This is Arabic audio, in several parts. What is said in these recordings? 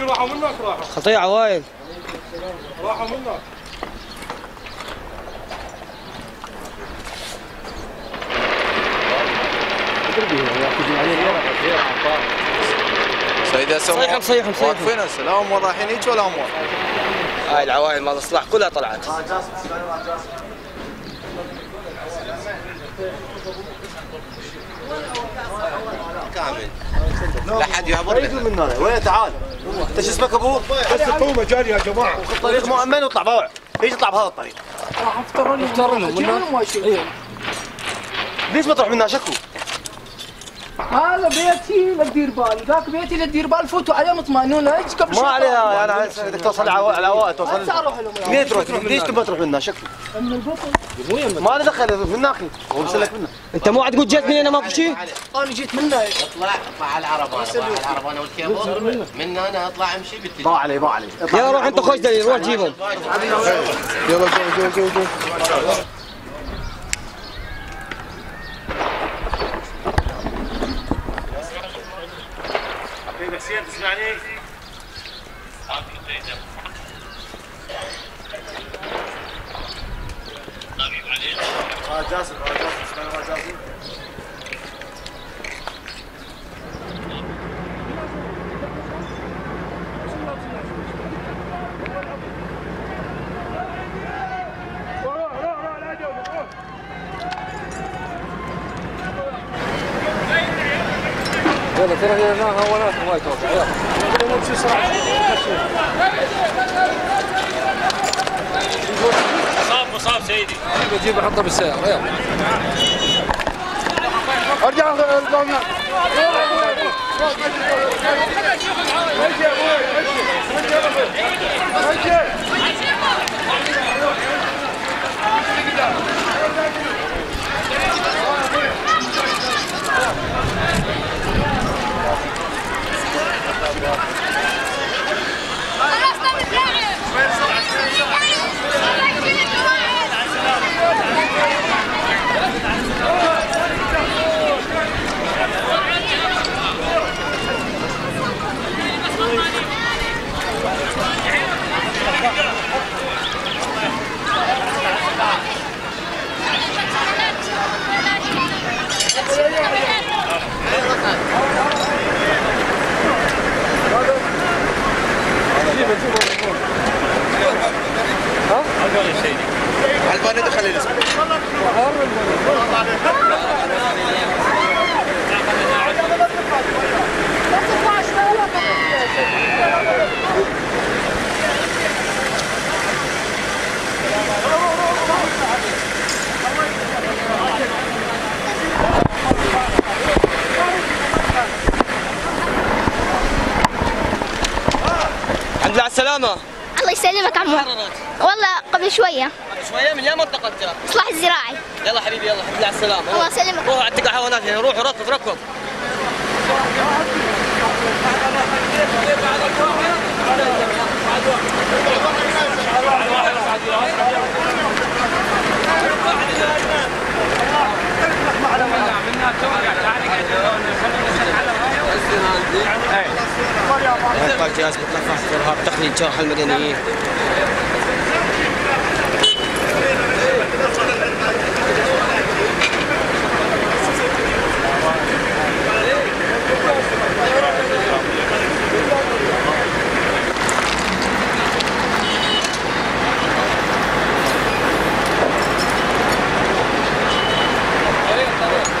راحوا منك راحوا قطيعة وايد. راحوا منك سيدة سمو صيحهم صيحهم صيحهم. واقفين هسه لا هم رايحين هيك ولا هم هاي العوائل مال الاصلاح كلها طلعت. كامل. لا حد يهبط يجوا من هنا وين تعال. انت شو اسمك ابوه؟ بس الطوبه جاري يا جماعة. الطريق مؤمن واطلع بوع. يجي يطلع بهذا الطريق؟ ليش ما تروح منها شكو؟ هذا بيتي للدير بال ذاك بيتي للدير بال فوتوا عليه مطمئنون إيش قبل ما عليها. أنا بدك توصل على العوائل توصل هسه أروح لهم منين تروح؟ ليش تبغى تروح منها شكو؟ من البطن. ما له دخل من هناك هو بيسلك منها أنت مو عاد تقول جيت من هنا ماكو شيء؟ أنا جيت منه. اطلع اطلع على العرب على العرب أنا والكيبل من هنا اطلع امشي بالتليفون. ضاع علي ضاع علي يلا روح أنت خوش دليل روح جيبهم. يلا جو جو جو. يلا ترى هنا هونات ما يتوقع يلا مصاب مصاب سيدي. جيب حطه بالسيارة يلا. ارجع القومنا الباني دخل الاسم على السلامة. الله يسلمك عمو. والله قبل شوية. شوية؟ من يا منطقة انت إصلاح الزراعي. يلا حبيبي يلا الحمد لله على السلامة. الله يسلمك. روحوا على حيوانات هنا روحوا ركض ركض إرهاب تقليد جرح المدنيين Thank you.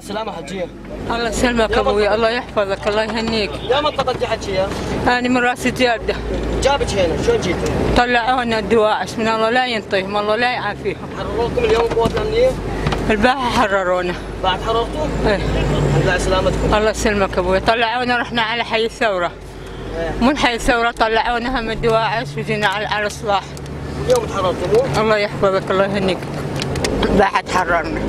سلامة حجية الله يسلمك أبوي الله يحفظك الله يهنيك يا منطقة دي حجية أنا من راس جدة جابك هنا شلون جيت؟ طلعونا الدواعش من الله لا ينطيهم الله لا يعافيهم حرروكم اليوم بوطن امنية؟ البارحه حررونا. بعد حررتوا؟ إيه. الحمد لله على سلامتكم الله يسلمك أبوي. طلعونا رحنا على حي الثورة. من حي الثورة طلعونا من الدواعش وجينا على على الإصلاح. اليوم تحررتوا مو؟ الله يحفظك الله يهنيك. البارحه تحررنا.